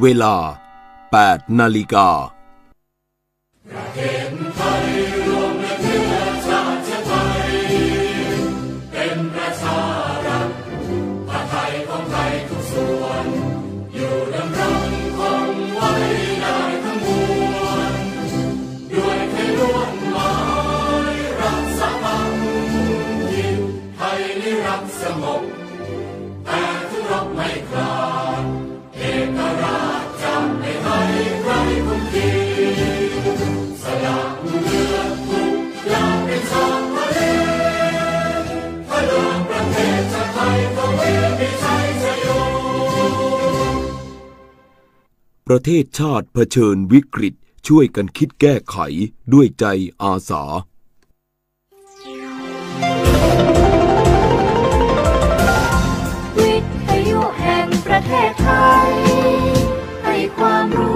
เวลา 8 นาฬิกา ประเทศชาติเผชิญวิกฤตช่วยกันคิดแก้ไขด้วยใจอาสา วิทยุแห่งประเทศไทย ให้ความรู้